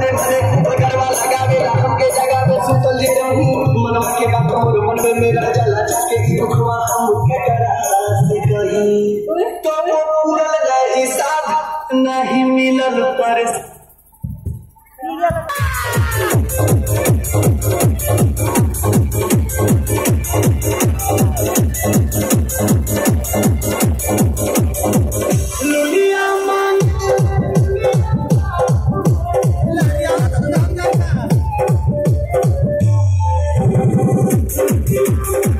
मने मने गरबा लगावेला हमके जगह पे सुतल रही। मनवा के और मन में मेरा जला चके दुखवा हमके करा से कही तो पूरल जाई साथ नहीं मिलल पर। Serial Música